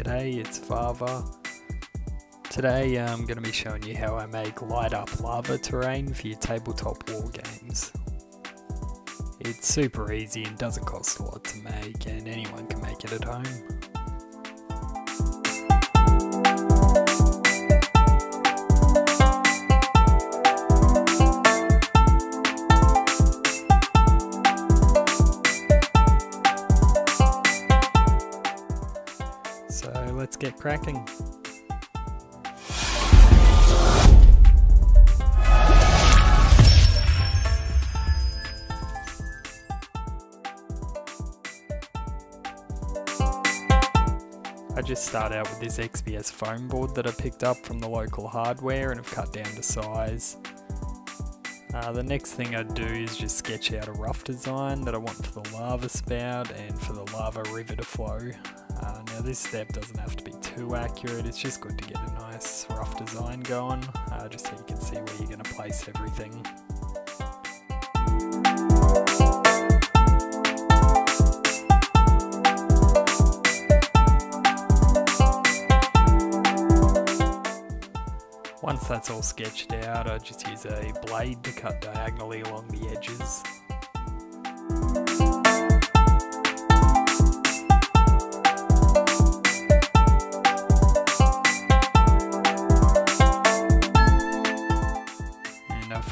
G'day, it's Farva. Today I'm going to be showing you how I make light up lava terrain for your tabletop war games. It's super easy and doesn't cost a lot to make and anyone can make it at home. Cracking. I just start out with this XPS foam board that I picked up from the local hardware and have cut down to size. Uh, the next thing I do is just sketch out a rough design that I want for the lava spout and for the lava river to flow. Uh, now this step doesn't have to be too accurate, it's just good to get a nice rough design going, uh, just so you can see where you're going to place everything. Once that's all sketched out, I just use a blade to cut diagonally along the edges.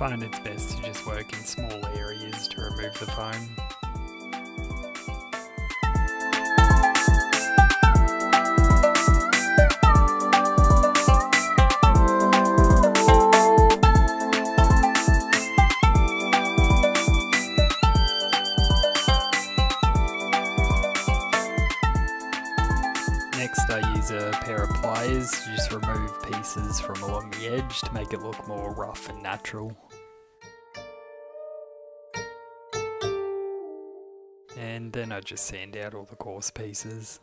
Find it's best to just work in small areas to remove the foam. Next I use a pair of pliers to just remove pieces from along the edge to make it look more rough and natural. And then I just sand out all the coarse pieces.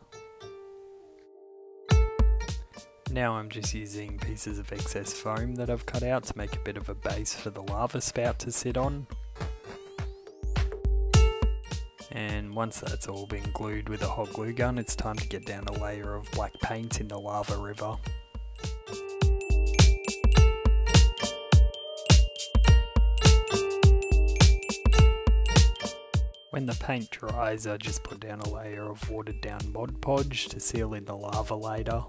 Now I'm just using pieces of excess foam that I've cut out to make a bit of a base for the lava spout to sit on. And once that's all been glued with a hot glue gun, it's time to get down a layer of black paint in the lava river. When the paint dries, I just put down a layer of watered down Mod Podge to seal in the lava later.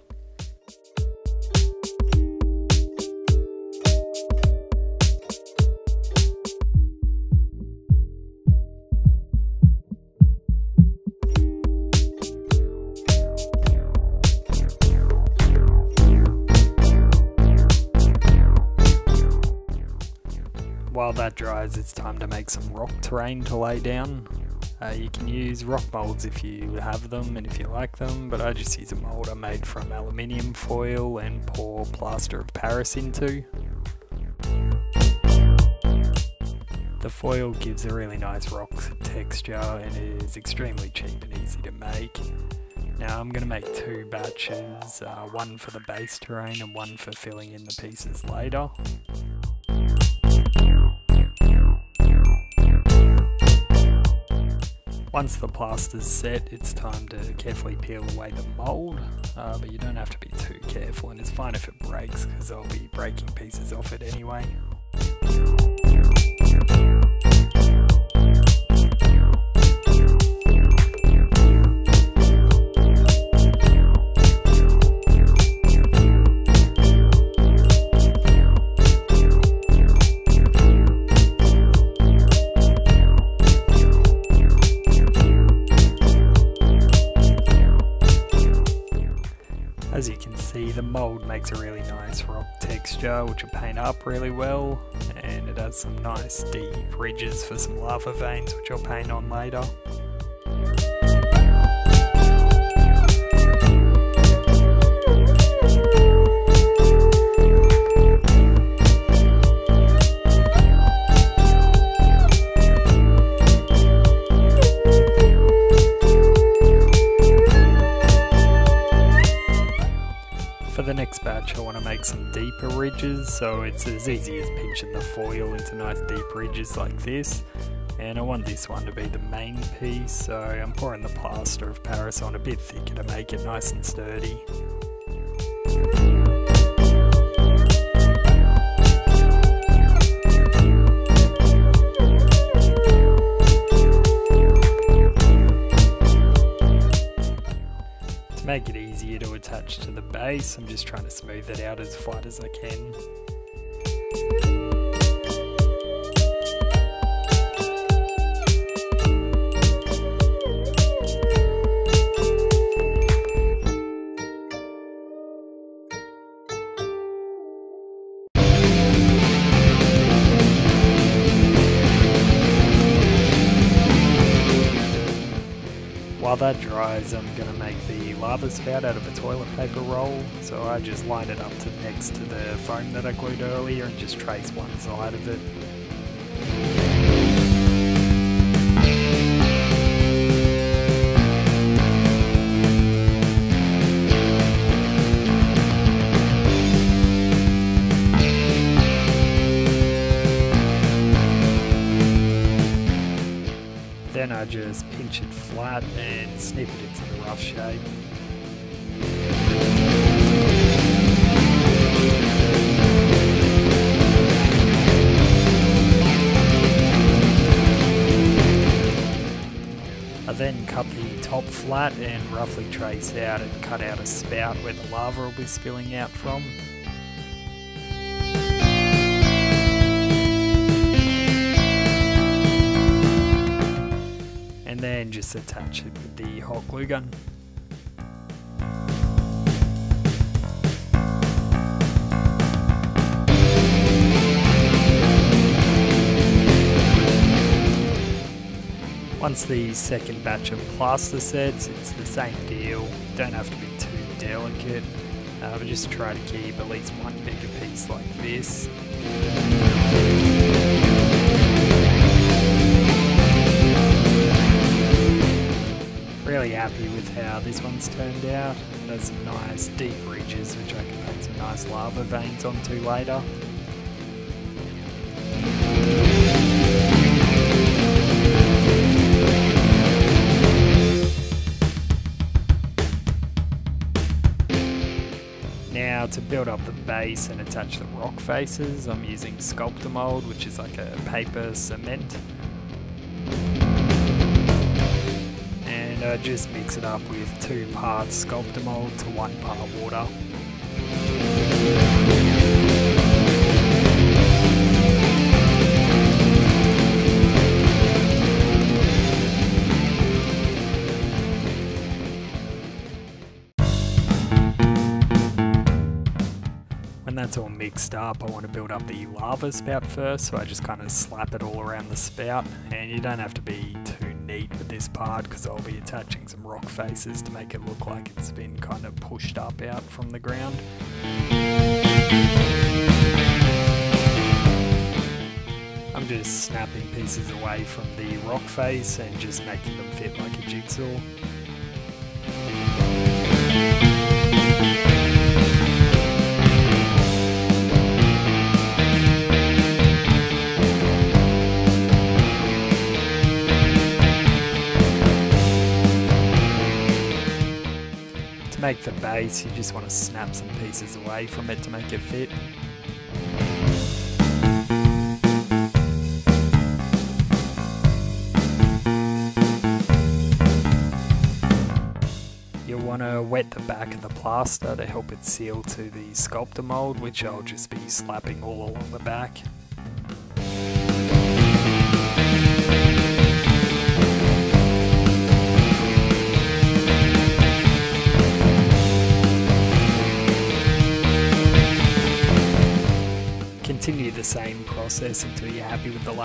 While that dries, it's time to make some rock terrain to lay down. Uh, you can use rock molds if you have them and if you like them, but I just use a mold I made from aluminium foil and pour plaster of Paris into. The foil gives a really nice rock texture and is extremely cheap and easy to make. Now I'm going to make two batches, uh, one for the base terrain and one for filling in the pieces later. Once the plaster's set, it's time to carefully peel away the mould, uh, but you don't have to be too careful and it's fine if it breaks because I'll be breaking pieces off it anyway. As you can see, the mold makes a really nice rock texture, which will paint up really well, and it has some nice deep ridges for some lava veins, which I'll paint on later. I want to make some deeper ridges so it's as easy as pinching the foil into nice deep ridges like this And I want this one to be the main piece, so I'm pouring the plaster of Paris on a bit thicker to make it nice and sturdy. Easier to attach to the base, I'm just trying to smooth it out as flat as I can. While that dries, I'm going to lava spout out of a toilet paper roll, so I just line it up to next to the foam that I glued earlier and just trace one side of it. Then I just pinch it flat and snip it into the rough shape. Top flat and roughly trace out and cut out a spout where the lava will be spilling out from. and then just attach it with the hot glue gun. Once the second batch of plaster sets, it's the same deal. Don't have to be too delicate, uh, but just try to keep at least one bigger piece like this. really happy with how this one's turned out. Has some nice deep ridges which I can paint some nice lava veins onto later. To build up the base and attach the rock faces I'm using Sculptamold, which is like a paper cement And I just mix it up with two parts Sculptamold to one part water. That's all mixed up, I want to build up the lava spout first, so I just kind of slap it all around the spout, and you don't have to be too neat with this part because I'll be attaching some rock faces to make it look like it's been kind of pushed up out from the ground. I'm just snapping pieces away from the rock face and just making them fit like a jigsaw. Make the base, you just want to snap some pieces away from it to make it fit. You'll want to wet the back of the plaster to help it seal to the Sculptamold, which I'll just be slapping all along the back.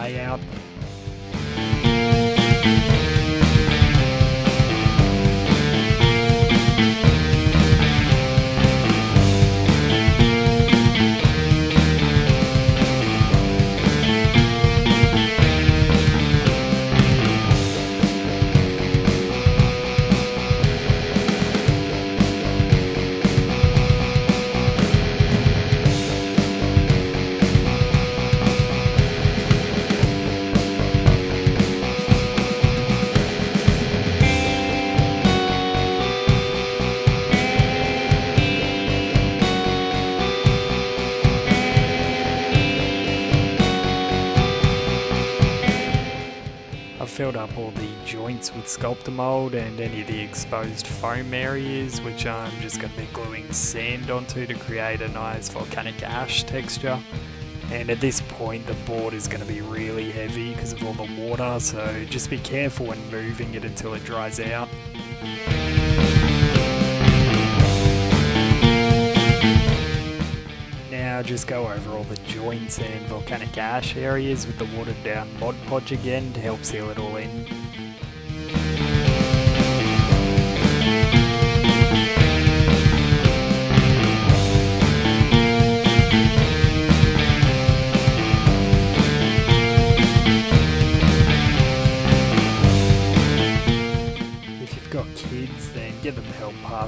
buyout. Happy with the Sculptamold and any of the exposed foam areas which I'm just going to be gluing sand onto to create a nice volcanic ash texture. And at this point the board is going to be really heavy because of all the water so just be careful when moving it until it dries out. Now just go over all the joints and volcanic ash areas with the watered down Mod Podge again to help seal it all in.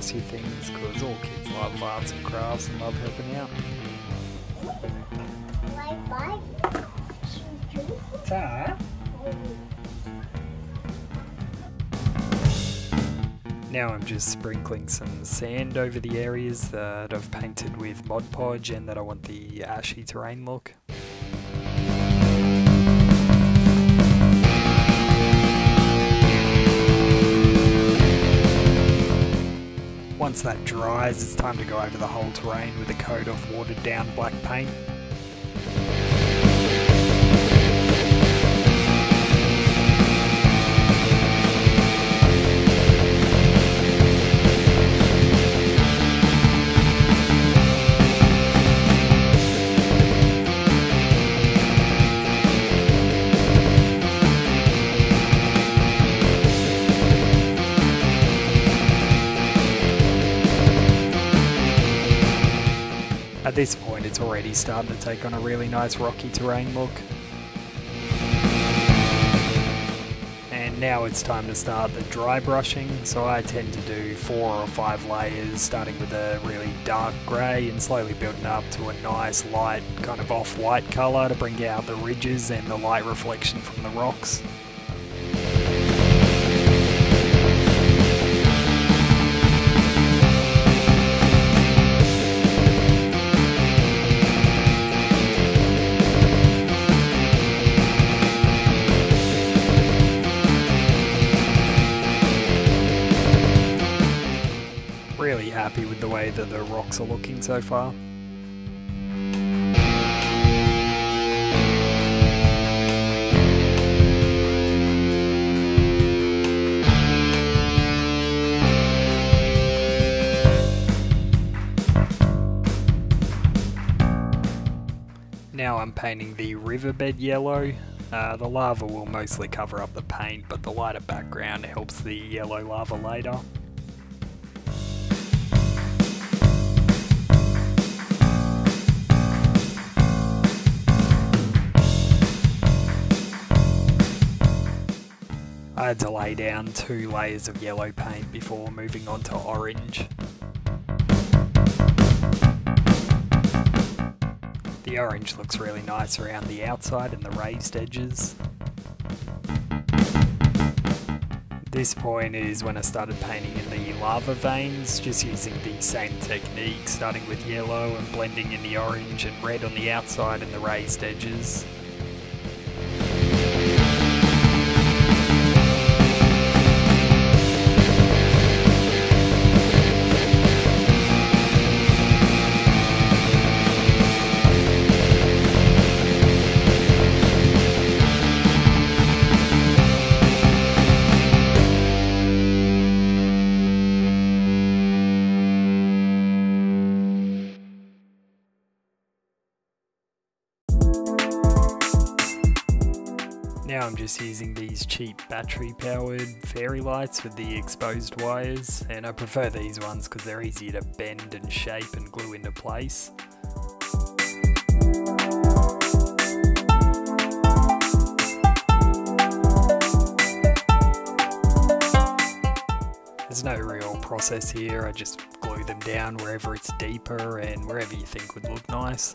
You things because all kids love arts and crafts and love helping out. Now I'm just sprinkling some sand over the areas that I've painted with Mod Podge and that I want the ashy terrain look. Once that dries, it's time to go over the whole terrain with a coat of watered down black paint. It's already starting to take on a really nice rocky terrain look. And now it's time to start the dry brushing, so I tend to do four or five layers, starting with a really dark grey and slowly building up to a nice light kind of off-white colour to bring out the ridges and the light reflection from the rocks. That the rocks are looking so far. Now I'm painting the riverbed yellow. Uh, the lava will mostly cover up the paint, but the lighter background helps the yellow lava later. I had to lay down two layers of yellow paint before moving on to orange. The orange looks really nice around the outside and the raised edges. This point is when I started painting in the lava veins, just using the same technique, starting with yellow and blending in the orange and red on the outside and the raised edges. I'm just using these cheap battery powered fairy lights with the exposed wires and I prefer these ones because they're easier to bend and shape and glue into place. There's no real process here, I just glue them down wherever it's deeper and wherever you think would look nice.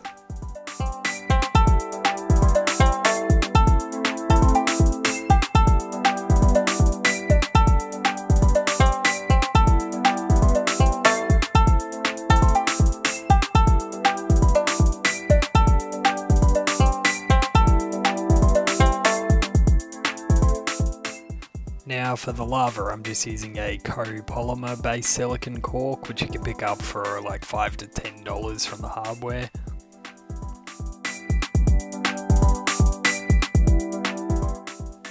Now for the lava I'm just using a copolymer based silicon caulk which you can pick up for like 5 to $10 from the hardware.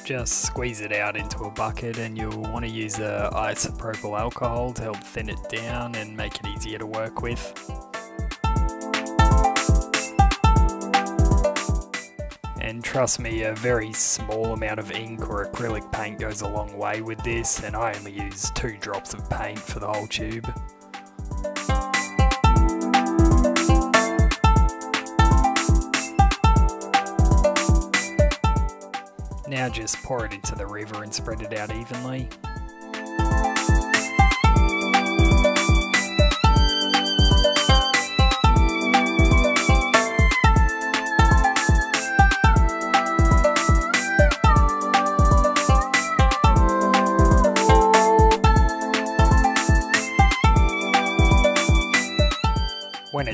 Just squeeze it out into a bucket and you'll want to use a isopropyl alcohol to help thin it down and make it easier to work with. And trust me, a very small amount of ink or acrylic paint goes a long way with this and I only use two drops of paint for the whole tube. Now just pour it into the river and spread it out evenly.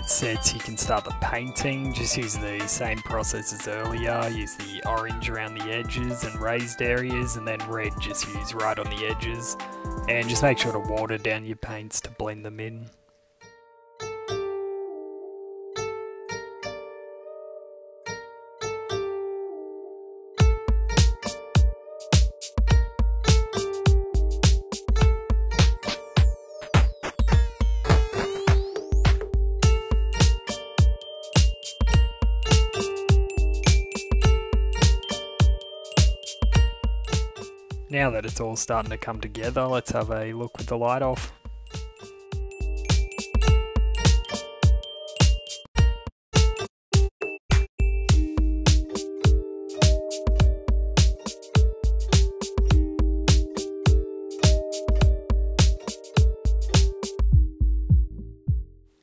It sets, you can start the painting. Just use the same process as earlier. Use the orange around the edges and raised areas, and then red just use right on the edges. And just make sure to water down your paints to blend them in. Now that it's all starting to come together, let's have a look with the light off.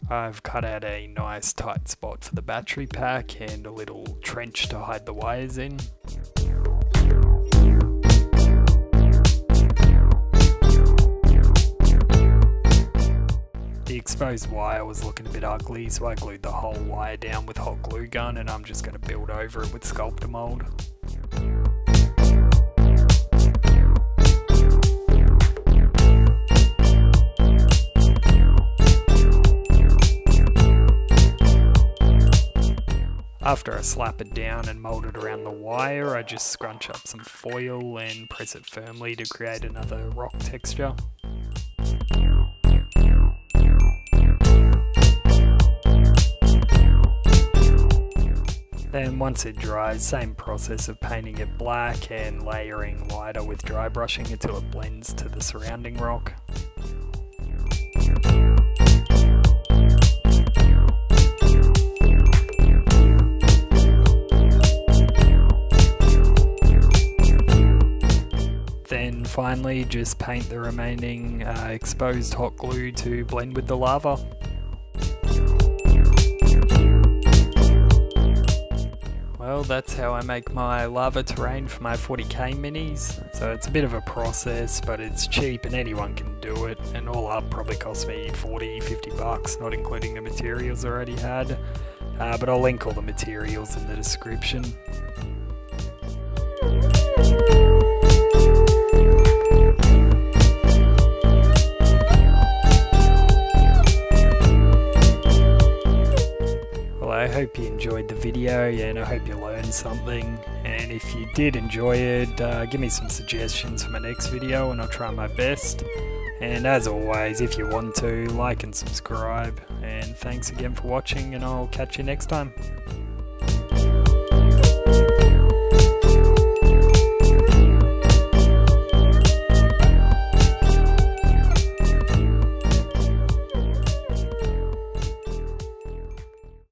I've cut out a nice tight spot for the battery pack and a little trench to hide the wires in. Exposed wire was looking a bit ugly, so I glued the whole wire down with hot glue gun and I'm just going to build over it with Sculptamold. After I slap it down and mold it around the wire, I just scrunch up some foil and press it firmly to create another rock texture. Then once it dries, same process of painting it black and layering lighter with dry brushing until it blends to the surrounding rock. Then finally just paint the remaining uh, exposed hot glue to blend with the lava. That's how I make my lava terrain for my 40k minis. So it's a bit of a process, but it's cheap and anyone can do it. And all up probably cost me 40, 50 bucks, not including the materials I already had. Uh, but I'll link all the materials in the description. Hope you enjoyed the video and I hope you learned something. And if you did enjoy it, uh, give me some suggestions for my next video and I'll try my best. And as always, if you want to, like and subscribe. And thanks again for watching and I'll catch you next time.